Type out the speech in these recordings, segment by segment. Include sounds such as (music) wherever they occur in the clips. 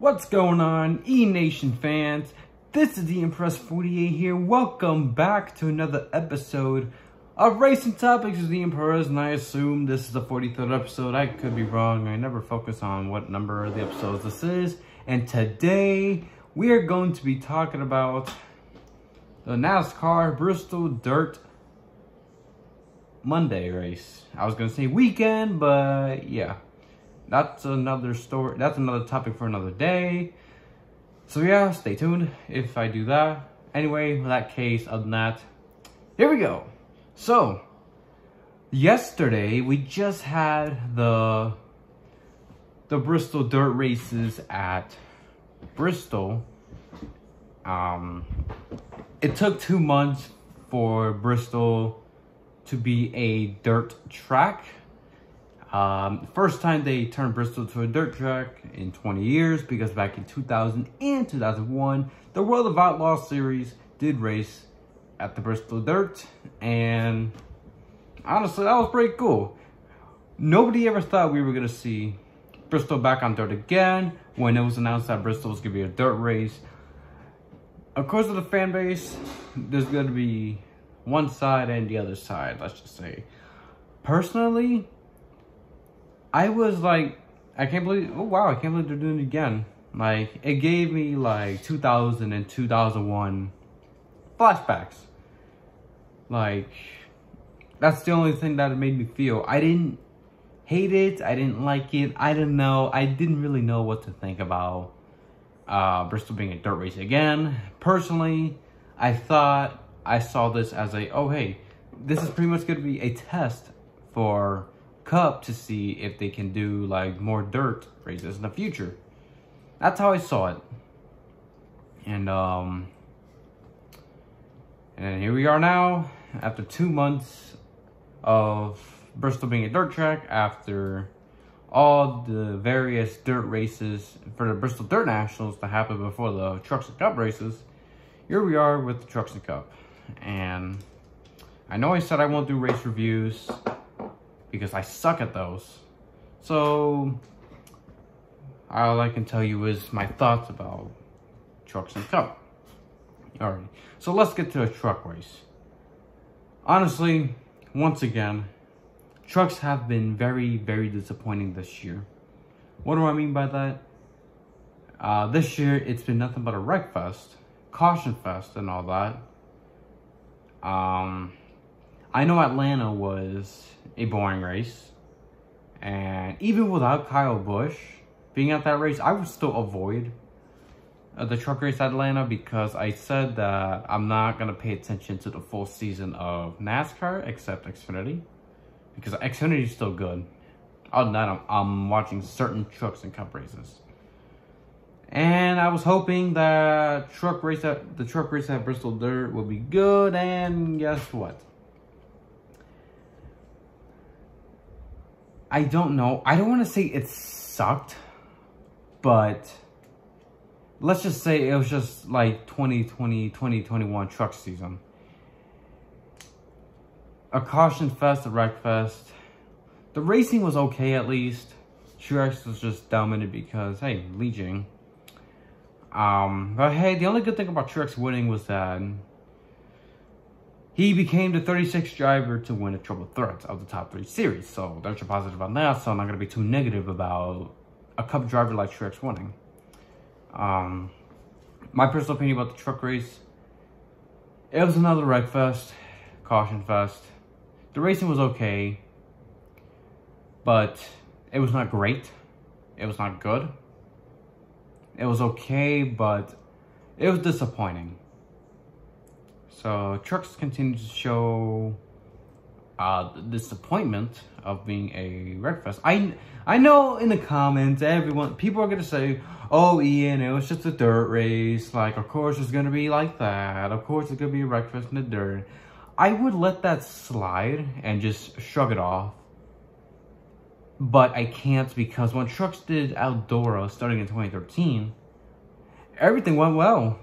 What's going on, IanNation fans? This is the IanPerez48 here. Welcome back to another episode of Racing Topics with the Ian Perez, and I assume this is the 43rd episode. I could be wrong. I never focus on what number of the episodes this is. And today, we are going to be talking about the NASCAR Bristol Dirt Monday race. I was going to say weekend, but yeah. That's another story. That's another topic for another day. So yeah, stay tuned if I do that. Anyway, in that case, other than that, here we go. So, yesterday we just had the the Bristol dirt races at Bristol. Um, it took two months for Bristol to be a dirt track. Um, first time they turned Bristol to a dirt track in 20 years because back in 2000 and 2001, the World of Outlaw Series did race at the Bristol Dirt, and honestly, that was pretty cool. Nobody ever thought we were going to see Bristol back on dirt again when it was announced that Bristol was going to be a dirt race. Of course, with the fan base, there's going to be one side and the other side, let's just say. Personally, I was like, I can't believe, oh wow, I can't believe they're doing it again. Like, it gave me like 2000 and 2001 flashbacks. Like, that's the only thing that it made me feel. I didn't hate it. I didn't like it. I didn't know. I didn't really know what to think about uh, Bristol being a dirt race again. Personally, I thought I saw this as a, oh, hey, this is pretty much going to be a test for Cup to see if they can do like more dirt races in the future. That's how I saw it. And um and here we are now after two months of Bristol being a dirt track after all the various dirt races for the Bristol Dirt Nationals to happen before the Trucks and Cup races. Here we are with the Trucks and Cup. And I know I said I won't do race reviews because I suck at those. So, all I can tell you is my thoughts about trucks and cup. Alright, so let's get to a truck race. Honestly, once again, trucks have been very, very disappointing this year. What do I mean by that? Uh, this year, it's been nothing but a wreck fest, caution fest, and all that. Um, I know Atlanta was a boring race. And even without Kyle Busch being at that race, I would still avoid uh, the truck race Atlanta because I said that I'm not going to pay attention to the full season of NASCAR except Xfinity. Because Xfinity is still good. Other than that, I'm, I'm watching certain trucks and cup races. And I was hoping that truck race at the truck race at Bristol Dirt would be good, and guess what? I don't know. I don't want to say it sucked, but let's just say it was just like 2020, 2021 truck season. A caution fest, a wreck fest. The racing was okay at least. Truex was just dominant because, hey, Jing. Um, but hey, the only good thing about Truex winning was that he became the 36th driver to win a triple threat of the top three series. So there's a positive on that. So I'm not going to be too negative about a cup driver like Truex winning. Um, my personal opinion about the truck race, it was another wreck fest, caution fest. The racing was okay, but it was not great. It was not good. It was okay, but it was disappointing. So trucks continue to show uh, disappointment of being a wreckfest. I I know in the comments, everyone, people are gonna say, "Oh, Ian, it was just a dirt race. Like, of course it's gonna be like that. Of course it's gonna be a wreckfest in the dirt." I would let that slide and just shrug it off. But I can't because when trucks did Eldora starting in 2013, everything went well.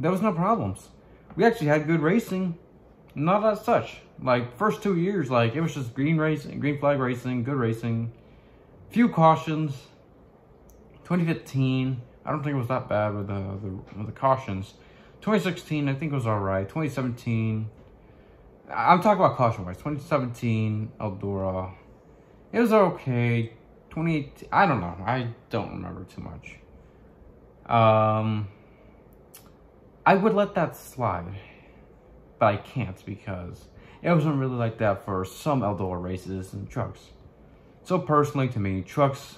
There was no problems we actually had good racing. Not as such. Like, first two years, like, it was just green racing, green flag racing, good racing. Few cautions. 2015 I don't think it was that bad with the, the, with the cautions. 2016, I think it was all right. 2017, I'm talking about caution wise. 2017, Eldora, it was okay. 2018, I don't know. I don't remember too much. Um, I would let that slide, but I can't because it wasn't really like that for some Eldora races and trucks. So personally to me, trucks,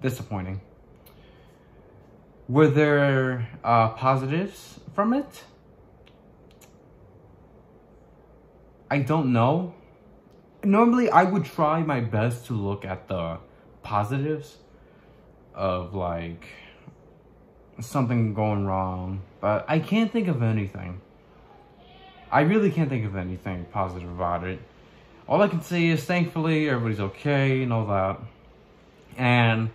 disappointing. Were there uh, positives from it? I don't know. Normally, I would try my best to look at the positives of like something going wrong, but I can't think of anything. I really can't think of anything positive about it. All I can say is thankfully everybody's okay and all that. And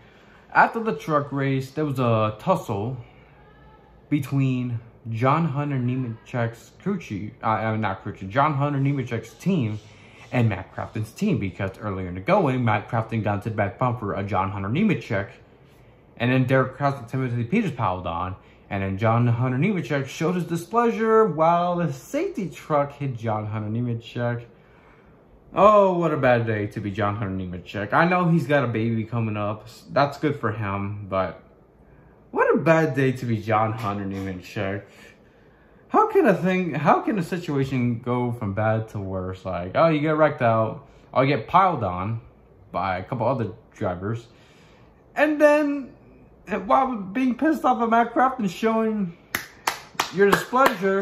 after the truck race, there was a tussle between John Hunter Nemechek's chief, uh, uh, not chief, John Hunter Nemechek's team and Matt Crafton's team because earlier in the going, Matt Crafton got into the back bumper of John Hunter Nemechek and then Derek Kraus and Timothy Peters piled on and then John Hunter Nemechek showed his displeasure while the safety truck hit John Hunter Nemechek. Oh, what a bad day to be John Hunter Nemechek. I know he's got a baby coming up. That's good for him, but what a bad day to be John Hunter Nemechek. How can a thing, how can a situation go from bad to worse? Like, oh, you get wrecked out, or you get piled on by a couple other drivers, and then while being pissed off at Matt Crafton showing your displeasure,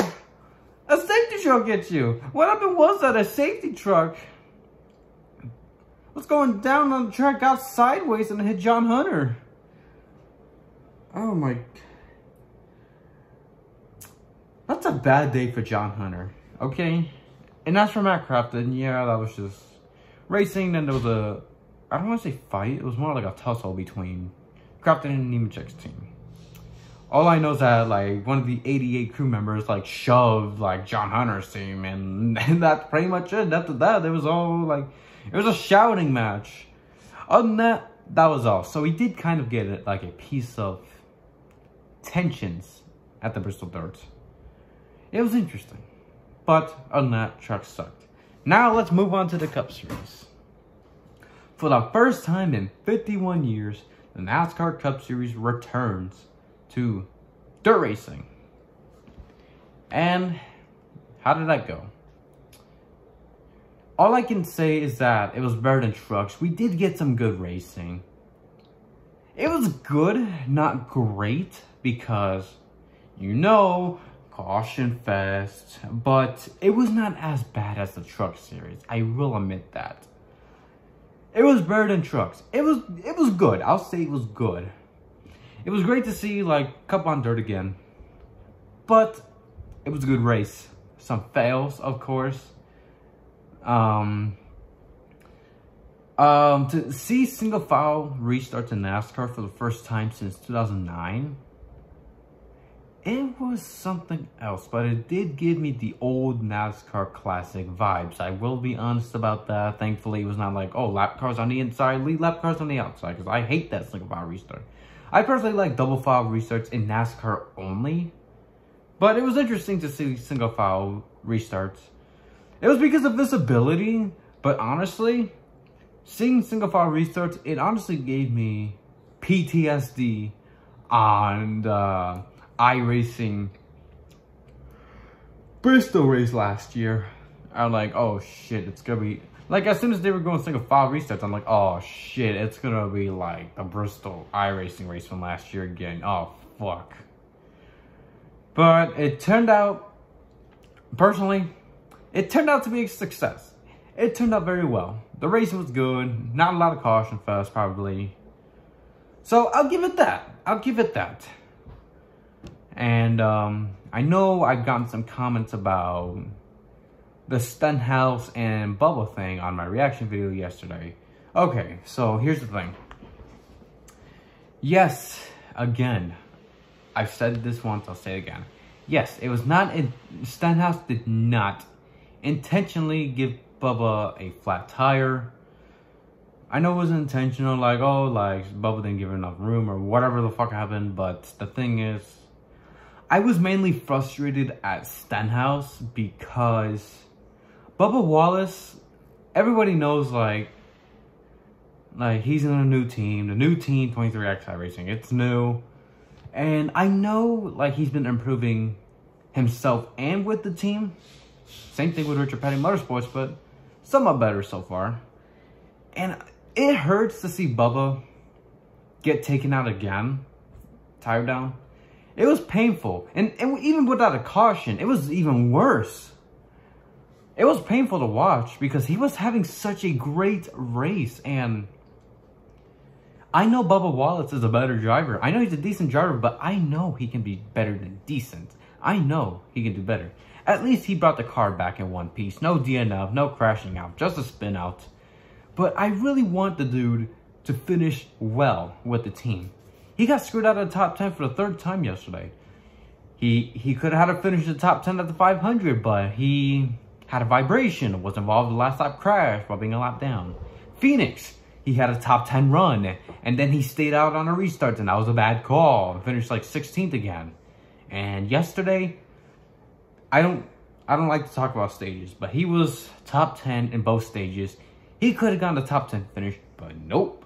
a safety truck gets you. What happened was that a safety truck was going down on the track, got sideways, and hit John Hunter. Oh my... That's a bad day for John Hunter, okay? And as for Matt Crafton, yeah, that was just racing. Then there was a, I don't want to say fight. It was more like a tussle between And Nemechek's team. All I know is that like one of the 88 crew members like shoved like John Hunter's team and, (laughs) and that's pretty much it. After that, it was all like it was a shouting match. Other than that, that was all. So we did kind of get like a piece of tensions at the Bristol Dirt. It was interesting. But other than that, truck sucked. Now let's move on to the Cup Series. For the first time in 51 years, the NASCAR Cup Series returns to dirt racing. And how did that go? All I can say is that it was better than trucks. We did get some good racing. It was good, not great, because, you know, caution fest, but it was not as bad as the truck series. I will admit that. It was better than trucks. It was it was good. I'll say it was good. It was great to see like Cup on Dirt again. But it was a good race. Some fails, of course. Um um, to see single file restart to NASCAR for the first time since 2009 it was something else, but it did give me the old NASCAR classic vibes. I will be honest about that. Thankfully, it was not like, oh, lap cars on the inside, lead lap cars on the outside, because I hate that single file restart. I personally like double file restarts in NASCAR only, but it was interesting to see single file restarts. It was because of visibility, but honestly, seeing single file restarts, it honestly gave me PTSD on the iRacing Bristol race last year. I'm like, oh shit, it's gonna be like as soon as they were going single file restarts, I'm like, oh shit, it's gonna be like the Bristol iRacing race from last year again. Oh fuck. But it turned out, personally, it turned out to be a success. It turned out very well. The race was good. Not a lot of caution fast, probably. So I'll give it that. I'll give it that. And um, I know I've gotten some comments about the Stenhouse and Bubba thing on my reaction video yesterday. Okay, so here's the thing. Yes, again, I've said this once, I'll say it again. Yes, it was not, in, Stenhouse did not intentionally give Bubba a flat tire. I know it wasn't intentional, like, oh, like, Bubba didn't give enough room or whatever the fuck happened, but the thing is, I was mainly frustrated at Stenhouse because Bubba Wallace, everybody knows, like, like, he's in a new team, the new team, 23XI Racing, it's new, and I know, like, he's been improving himself and with the team, same thing with Richard Petty Motorsports, but somewhat better so far, and it hurts to see Bubba get taken out again, tire down. It was painful. And, and even without a caution, it was even worse. It was painful to watch because he was having such a great race. And I know Bubba Wallace is a better driver. I know he's a decent driver, but I know he can be better than decent. I know he can do better. At least he brought the car back in one piece. No DNF, no crashing out, just a spin out. But I really want the dude to finish well with the team. He got screwed out of the top 10 for the third time yesterday. He he could have had to finish the top 10 at the 500, but he had a vibration, was involved in the last lap crash while being a lap down. Phoenix, he had a top 10 run, and then he stayed out on a restart, and that was a bad call, finished like 16th again. And yesterday, I don't I don't like to talk about stages, but he was top 10 in both stages. He could have gotten the top 10 finish, but nope.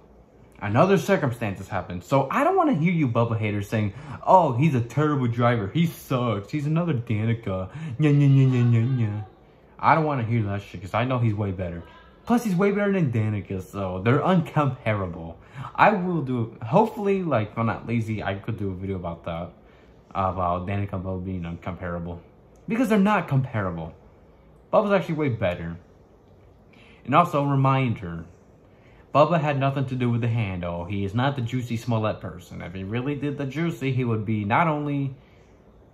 Another circumstances happened. So I don't want to hear you Bubba haters saying, oh, he's a terrible driver. He sucks. He's another Danica. Nya, nya, nya, nya, nya, nya. I don't want to hear that shit because I know he's way better. Plus, he's way better than Danica, so they're uncomparable. I will do, hopefully, like, if I'm not lazy, I could do a video about that. About Danica and Bubba being uncomparable. Because they're not comparable. Bubba's actually way better. And also reminder, Bubba had nothing to do with the handle. He is not the Jussie Smollett person. If he really did the Jussie, he would be not only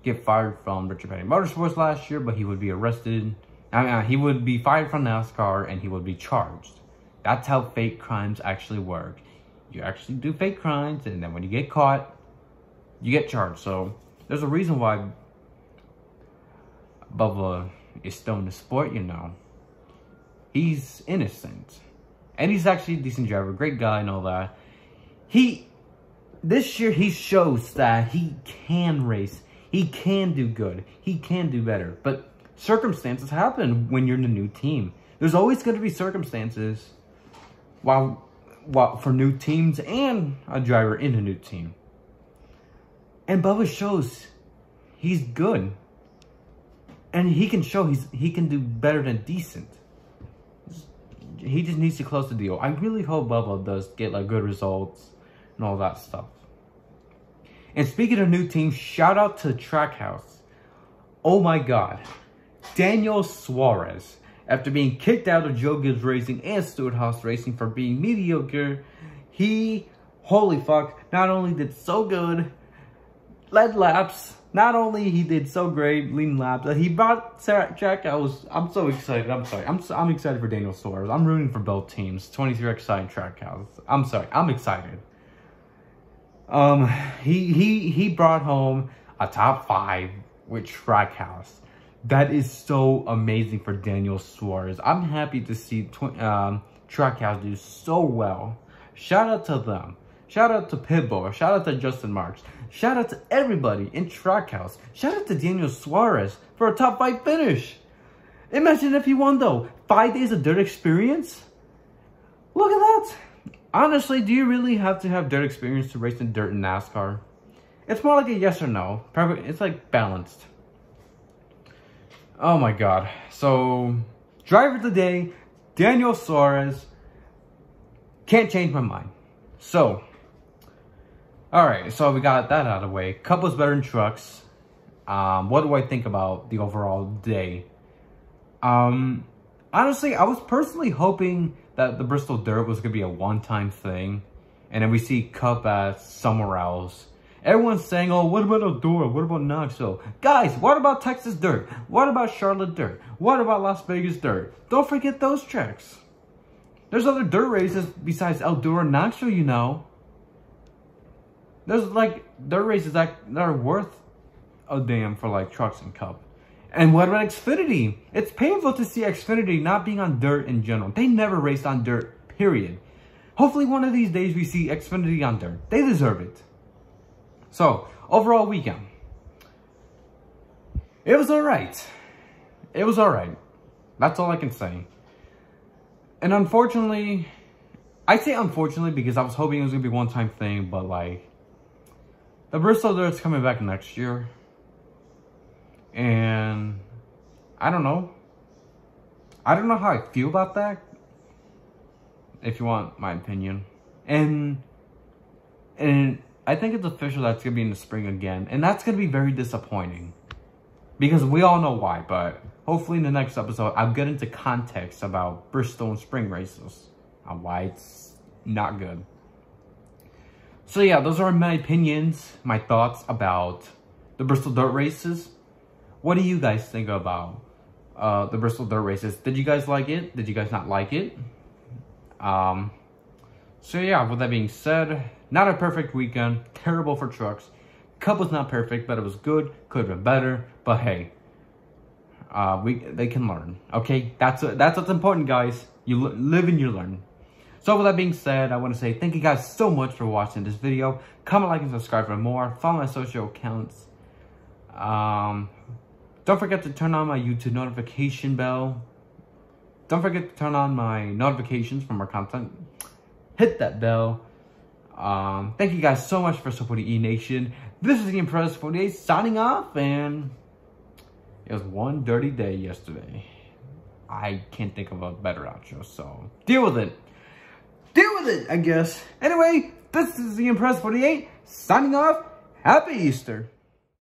get fired from Richard Petty Motorsports last year, but he would be arrested. I mean, he would be fired from NASCAR and he would be charged. That's how fake crimes actually work. You actually do fake crimes, and then when you get caught, you get charged. So there's a reason why Bubba is still in the sport, you know he's innocent. And he's actually a decent driver, great guy and all that. He, this year he shows that he can race. He can do good. He can do better. But circumstances happen when you're in a new team. There's always going to be circumstances while, while for new teams and a driver in a new team. And Bubba shows he's good. And he can show he's he can do better than decent he just needs to close the deal. I really hope Bubba does get like good results and all that stuff. And speaking of new teams, shout out to Trackhouse. Oh my god. Daniel Suarez, after being kicked out of Joe Gibbs Racing and Stewart-Haas Racing for being mediocre, he, holy fuck, not only did so good, led laps, not only he did so great leading laps, he brought Jack. I was, I'm so excited. I'm sorry. I'm, I'm excited for Daniel Suarez. I'm rooting for both teams. 23 excited Trackhouse. I'm sorry. I'm excited. Um, he he he brought home a top five with Trackhouse. That is so amazing for Daniel Suarez. I'm happy to see um, Trackhouse do so well. Shout out to them. Shout out to Pitbull. Shout out to Justin Marks. Shout out to everybody in Trackhouse. Shout out to Daniel Suarez for a top 5 finish. Imagine if he won though. 5 days of dirt experience? Look at that. Honestly, do you really have to have dirt experience to race in dirt in NASCAR? It's more like a yes or no. It's like balanced. Oh my god. So, driver of the day, Daniel Suarez. Can't change my mind. So, Alright, so we got that out of the way. Couples better than trucks. Um, what do I think about the overall day? Um, honestly, I was personally hoping that the Bristol Dirt was going to be a one-time thing. And then we see Cup at somewhere else. Everyone's saying, oh, what about Eldora? What about Knoxville? Guys, what about Texas Dirt? What about Charlotte Dirt? What about Las Vegas Dirt? Don't forget those tracks. There's other dirt races besides Eldora and Knoxville, you know. There's like dirt races that, that are worth a damn for like trucks and cup. And what about Xfinity? It's painful to see Xfinity not being on dirt in general. They never raced on dirt, period. hopefully one of these days we see Xfinity on dirt. They deserve it. So, overall weekend. It was alright. It was alright. That's all I can say. And unfortunately, I say unfortunately because I was hoping it was going to be one time thing, but like, the Bristol Dirt's coming back next year. And I don't know. I don't know how I feel about that. If you want my opinion. And and I think it's official that's to be in the spring again. And that's to be very disappointing. Because we all know why, but hopefully in the next episode, I'll get into context about Bristol and spring races. And why it's not good. So yeah, those are my opinions, my thoughts about the Bristol Dirt Races. What do you guys think about uh, the Bristol Dirt Races? Did you guys like it? Did you guys not like it? Um, so yeah, with that being said, not a perfect weekend, terrible for trucks. Cup was not perfect, but it was good, could have been better, but hey, uh, we they can learn, okay? That's, that's what's important, guys. You live and you learn. So with that being said, I want to say thank you guys so much for watching this video. Comment, like, and subscribe for more. Follow my social accounts. Um, don't forget to turn on my YouTube notification bell. Don't forget to turn on my notifications for more content. Hit that bell. Um, thank you guys so much for supporting IanNation. This is the IanPerez48 signing off, and it was one dirty day yesterday. I can't think of a better outro, so deal with it deal with it, I guess. Anyway, this is the IanPerez48, signing off. Happy Easter.